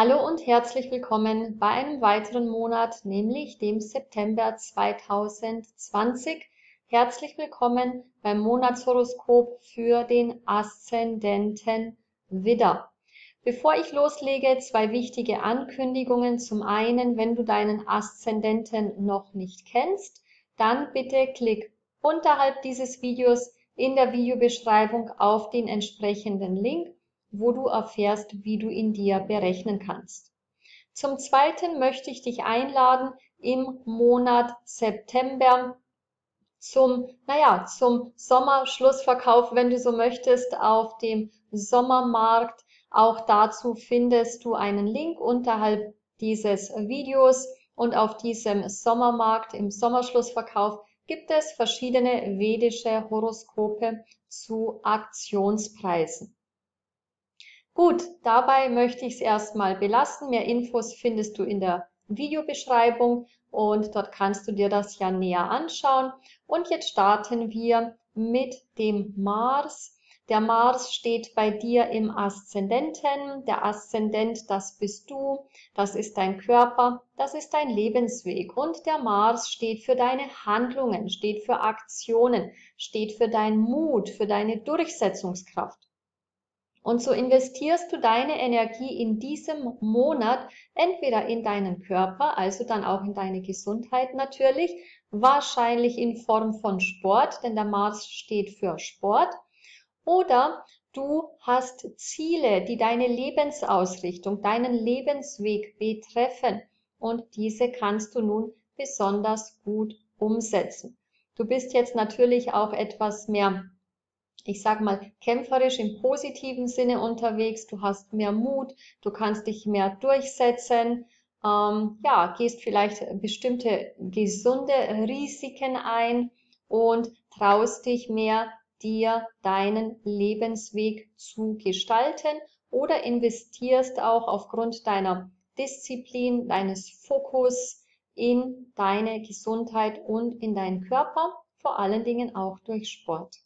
Hallo und herzlich willkommen bei einem weiteren Monat, nämlich dem September 2020. Herzlich willkommen beim Monatshoroskop für den Aszendenten Widder. Bevor ich loslege, zwei wichtige Ankündigungen. Zum einen, wenn du deinen Aszendenten noch nicht kennst, dann bitte klick unterhalb dieses Videos in der Videobeschreibung auf den entsprechenden Link wo du erfährst, wie du ihn dir berechnen kannst. Zum Zweiten möchte ich dich einladen, im Monat September zum, naja, zum Sommerschlussverkauf, wenn du so möchtest, auf dem Sommermarkt. Auch dazu findest du einen Link unterhalb dieses Videos und auf diesem Sommermarkt im Sommerschlussverkauf gibt es verschiedene vedische Horoskope zu Aktionspreisen. Gut, dabei möchte ich es erstmal belassen. Mehr Infos findest du in der Videobeschreibung und dort kannst du dir das ja näher anschauen. Und jetzt starten wir mit dem Mars. Der Mars steht bei dir im Aszendenten. Der Aszendent, das bist du, das ist dein Körper, das ist dein Lebensweg. Und der Mars steht für deine Handlungen, steht für Aktionen, steht für deinen Mut, für deine Durchsetzungskraft. Und so investierst du deine Energie in diesem Monat entweder in deinen Körper, also dann auch in deine Gesundheit natürlich, wahrscheinlich in Form von Sport, denn der Mars steht für Sport, oder du hast Ziele, die deine Lebensausrichtung, deinen Lebensweg betreffen und diese kannst du nun besonders gut umsetzen. Du bist jetzt natürlich auch etwas mehr ich sag mal, kämpferisch im positiven Sinne unterwegs, du hast mehr Mut, du kannst dich mehr durchsetzen, ähm, ja, gehst vielleicht bestimmte gesunde Risiken ein und traust dich mehr, dir deinen Lebensweg zu gestalten oder investierst auch aufgrund deiner Disziplin, deines Fokus in deine Gesundheit und in deinen Körper, vor allen Dingen auch durch Sport.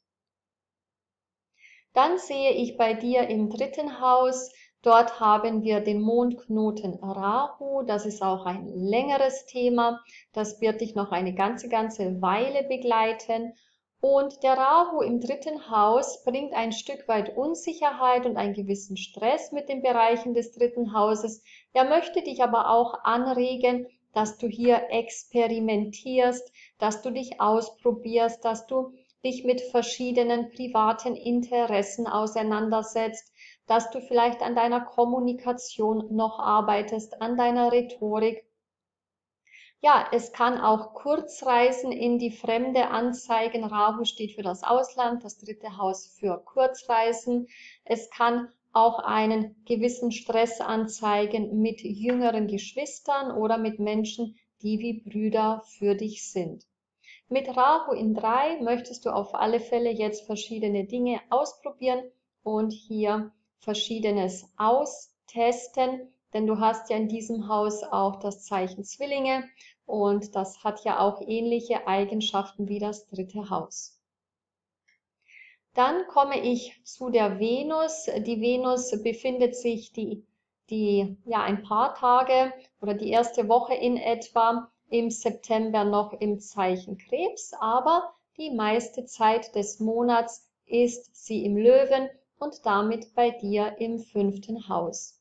Dann sehe ich bei dir im dritten Haus, dort haben wir den Mondknoten Rahu. Das ist auch ein längeres Thema. Das wird dich noch eine ganze, ganze Weile begleiten. Und der Rahu im dritten Haus bringt ein Stück weit Unsicherheit und einen gewissen Stress mit den Bereichen des dritten Hauses. Er möchte dich aber auch anregen, dass du hier experimentierst, dass du dich ausprobierst, dass du dich mit verschiedenen privaten Interessen auseinandersetzt, dass du vielleicht an deiner Kommunikation noch arbeitest, an deiner Rhetorik. Ja, es kann auch Kurzreisen in die Fremde anzeigen. Rahu steht für das Ausland, das dritte Haus für Kurzreisen. Es kann auch einen gewissen Stress anzeigen mit jüngeren Geschwistern oder mit Menschen, die wie Brüder für dich sind. Mit Rahu in 3 möchtest du auf alle Fälle jetzt verschiedene Dinge ausprobieren und hier verschiedenes austesten, denn du hast ja in diesem Haus auch das Zeichen Zwillinge und das hat ja auch ähnliche Eigenschaften wie das dritte Haus. Dann komme ich zu der Venus. Die Venus befindet sich die, die, ja, ein paar Tage oder die erste Woche in etwa im September noch im Zeichen Krebs, aber die meiste Zeit des Monats ist sie im Löwen und damit bei dir im fünften Haus.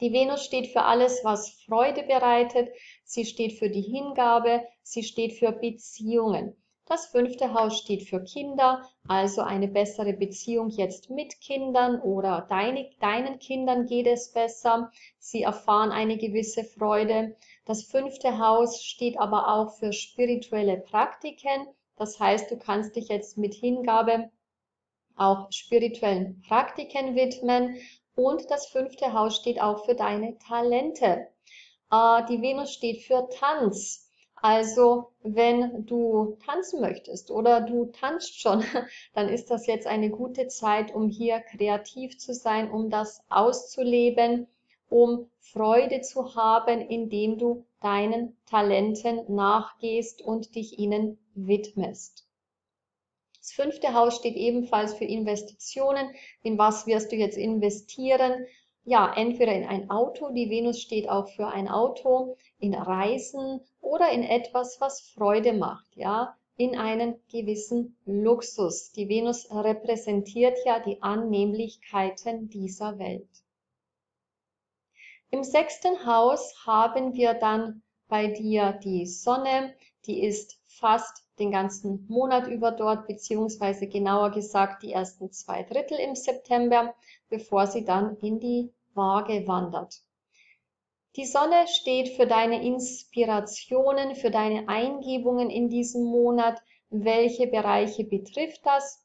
Die Venus steht für alles, was Freude bereitet. Sie steht für die Hingabe. Sie steht für Beziehungen. Das fünfte Haus steht für Kinder, also eine bessere Beziehung jetzt mit Kindern oder deine, deinen Kindern geht es besser. Sie erfahren eine gewisse Freude. Das fünfte Haus steht aber auch für spirituelle Praktiken. Das heißt, du kannst dich jetzt mit Hingabe auch spirituellen Praktiken widmen. Und das fünfte Haus steht auch für deine Talente. Äh, die Venus steht für Tanz. Also wenn du tanzen möchtest oder du tanzt schon, dann ist das jetzt eine gute Zeit, um hier kreativ zu sein, um das auszuleben um Freude zu haben, indem du deinen Talenten nachgehst und dich ihnen widmest. Das fünfte Haus steht ebenfalls für Investitionen. In was wirst du jetzt investieren? ja, entweder in ein Auto, die Venus steht auch für ein Auto, in Reisen oder in etwas, was Freude macht, ja, in einen gewissen Luxus. Die Venus repräsentiert ja die Annehmlichkeiten dieser Welt. Im sechsten Haus haben wir dann bei dir die Sonne, die ist fast den ganzen Monat über dort, beziehungsweise genauer gesagt die ersten zwei Drittel im September, bevor sie dann in die Waage wandert. Die Sonne steht für deine Inspirationen, für deine Eingebungen in diesem Monat. Welche Bereiche betrifft das?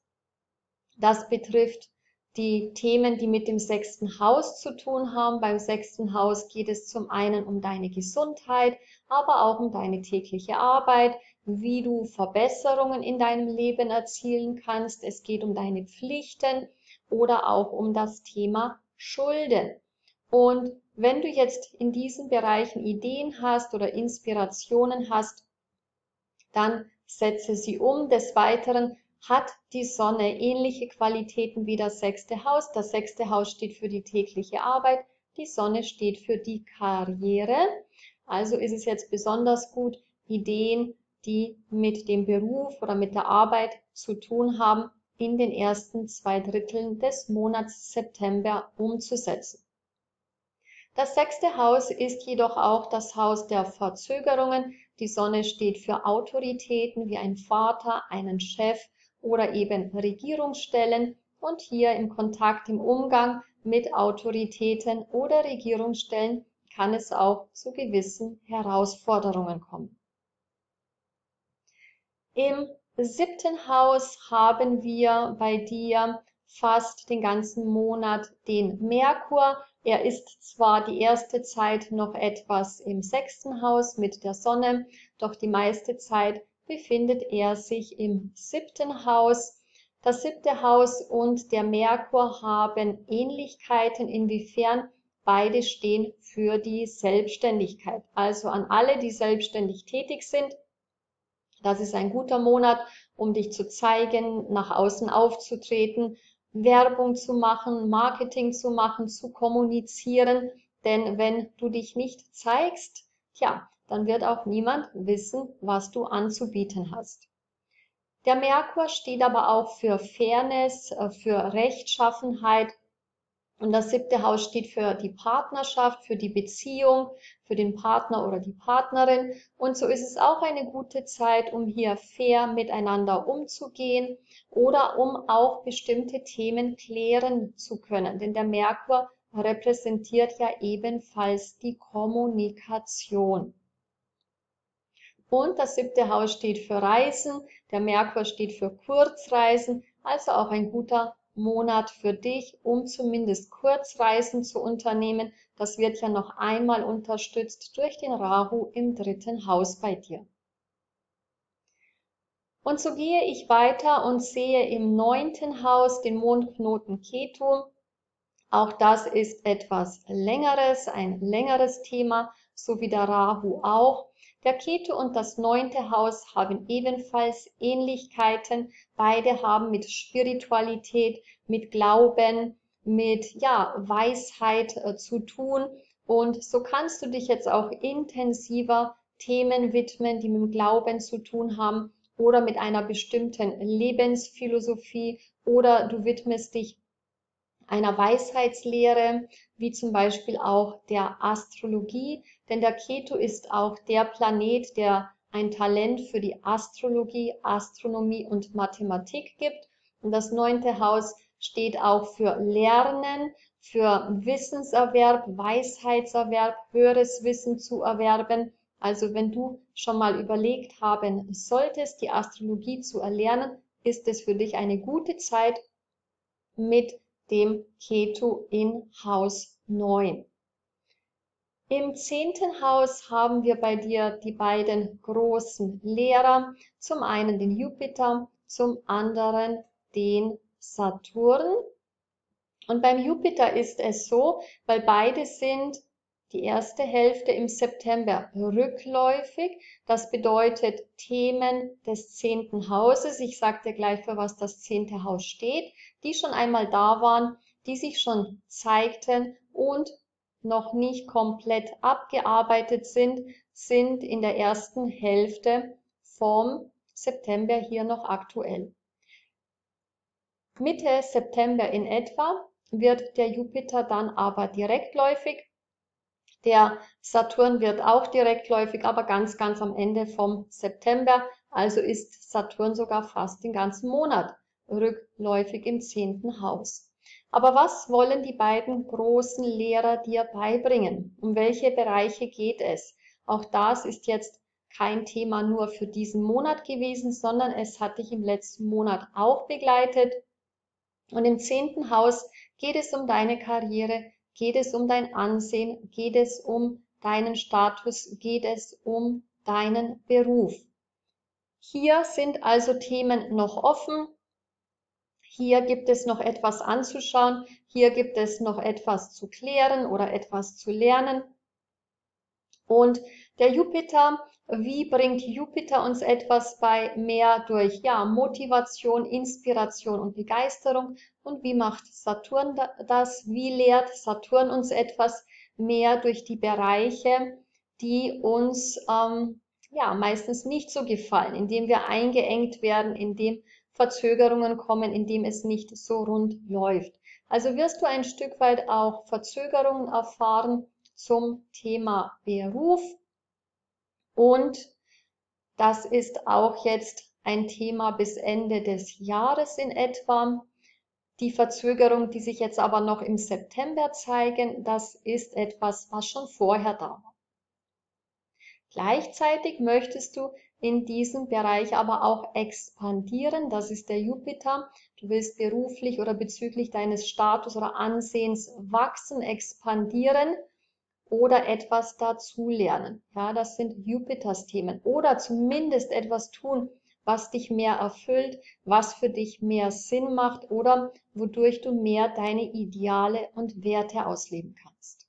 Das betrifft die Themen, die mit dem sechsten Haus zu tun haben. Beim sechsten Haus geht es zum einen um deine Gesundheit, aber auch um deine tägliche Arbeit, wie du Verbesserungen in deinem Leben erzielen kannst. Es geht um deine Pflichten oder auch um das Thema Schulden. Und wenn du jetzt in diesen Bereichen Ideen hast oder Inspirationen hast, dann setze sie um. Des Weiteren hat die Sonne ähnliche Qualitäten wie das sechste Haus. Das sechste Haus steht für die tägliche Arbeit, die Sonne steht für die Karriere. Also ist es jetzt besonders gut, Ideen, die mit dem Beruf oder mit der Arbeit zu tun haben, in den ersten zwei Dritteln des Monats September umzusetzen. Das sechste Haus ist jedoch auch das Haus der Verzögerungen. Die Sonne steht für Autoritäten wie ein Vater, einen Chef, oder eben Regierungsstellen und hier im Kontakt, im Umgang mit Autoritäten oder Regierungsstellen kann es auch zu gewissen Herausforderungen kommen. Im siebten Haus haben wir bei dir fast den ganzen Monat den Merkur. Er ist zwar die erste Zeit noch etwas im sechsten Haus mit der Sonne, doch die meiste Zeit befindet er sich im siebten Haus. Das siebte Haus und der Merkur haben Ähnlichkeiten, inwiefern beide stehen für die Selbstständigkeit. Also an alle, die selbstständig tätig sind, das ist ein guter Monat, um dich zu zeigen, nach außen aufzutreten, Werbung zu machen, Marketing zu machen, zu kommunizieren. Denn wenn du dich nicht zeigst, tja, dann wird auch niemand wissen, was du anzubieten hast. Der Merkur steht aber auch für Fairness, äh, für Rechtschaffenheit. Und das siebte Haus steht für die Partnerschaft, für die Beziehung, für den Partner oder die Partnerin. Und so ist es auch eine gute Zeit, um hier fair miteinander umzugehen oder um auch bestimmte Themen klären zu können. Denn der Merkur repräsentiert ja ebenfalls die Kommunikation. Und das siebte Haus steht für Reisen, der Merkur steht für Kurzreisen, also auch ein guter Monat für dich, um zumindest Kurzreisen zu unternehmen. Das wird ja noch einmal unterstützt durch den Rahu im dritten Haus bei dir. Und so gehe ich weiter und sehe im neunten Haus den Mondknoten Ketu. Auch das ist etwas längeres, ein längeres Thema, so wie der Rahu auch. Der Ketu und das neunte Haus haben ebenfalls Ähnlichkeiten. Beide haben mit Spiritualität, mit Glauben, mit ja, Weisheit äh, zu tun. Und so kannst du dich jetzt auch intensiver Themen widmen, die mit dem Glauben zu tun haben oder mit einer bestimmten Lebensphilosophie oder du widmest dich einer Weisheitslehre, wie zum Beispiel auch der Astrologie, denn der Ketu ist auch der Planet, der ein Talent für die Astrologie, Astronomie und Mathematik gibt. Und das neunte Haus steht auch für Lernen, für Wissenserwerb, Weisheitserwerb, höheres Wissen zu erwerben. Also wenn du schon mal überlegt haben solltest, die Astrologie zu erlernen, ist es für dich eine gute Zeit mit dem Ketu in Haus 9. Im zehnten Haus haben wir bei dir die beiden großen Lehrer, zum einen den Jupiter, zum anderen den Saturn. Und beim Jupiter ist es so, weil beide sind die erste Hälfte im September rückläufig. Das bedeutet Themen des zehnten Hauses. Ich sage dir gleich, für was das zehnte Haus steht, die schon einmal da waren, die sich schon zeigten und noch nicht komplett abgearbeitet sind, sind in der ersten Hälfte vom September hier noch aktuell. Mitte September in etwa wird der Jupiter dann aber direktläufig. Der Saturn wird auch direktläufig, aber ganz, ganz am Ende vom September. Also ist Saturn sogar fast den ganzen Monat rückläufig im zehnten Haus. Aber was wollen die beiden großen Lehrer dir beibringen? Um welche Bereiche geht es? Auch das ist jetzt kein Thema nur für diesen Monat gewesen, sondern es hat dich im letzten Monat auch begleitet. Und im zehnten Haus geht es um deine Karriere, geht es um dein Ansehen, geht es um deinen Status, geht es um deinen Beruf. Hier sind also Themen noch offen. Hier gibt es noch etwas anzuschauen. Hier gibt es noch etwas zu klären oder etwas zu lernen. Und der Jupiter, wie bringt Jupiter uns etwas bei mehr durch ja, Motivation, Inspiration und Begeisterung? Und wie macht Saturn das? Wie lehrt Saturn uns etwas mehr durch die Bereiche, die uns ähm, ja meistens nicht so gefallen, indem wir eingeengt werden, indem Verzögerungen kommen, indem es nicht so rund läuft. Also wirst du ein Stück weit auch Verzögerungen erfahren zum Thema Beruf, und das ist auch jetzt ein Thema bis Ende des Jahres in etwa. Die Verzögerung, die sich jetzt aber noch im September zeigen, das ist etwas, was schon vorher da war. Gleichzeitig möchtest du in diesem Bereich aber auch expandieren. Das ist der Jupiter. Du willst beruflich oder bezüglich deines Status oder Ansehens wachsen, expandieren oder etwas dazulernen. Ja, das sind Jupiters Themen. Oder zumindest etwas tun, was dich mehr erfüllt, was für dich mehr Sinn macht oder wodurch du mehr deine Ideale und Werte ausleben kannst.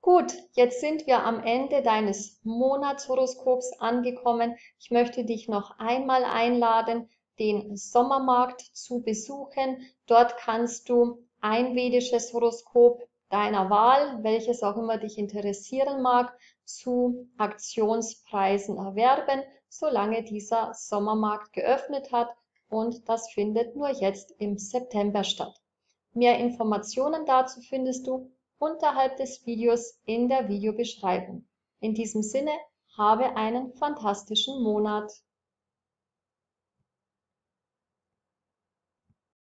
Gut, jetzt sind wir am Ende deines Monatshoroskops angekommen. Ich möchte dich noch einmal einladen, den Sommermarkt zu besuchen. Dort kannst du ein vedisches Horoskop deiner Wahl, welches auch immer dich interessieren mag, zu Aktionspreisen erwerben, solange dieser Sommermarkt geöffnet hat und das findet nur jetzt im September statt. Mehr Informationen dazu findest du unterhalb des Videos in der Videobeschreibung. In diesem Sinne, habe einen fantastischen Monat.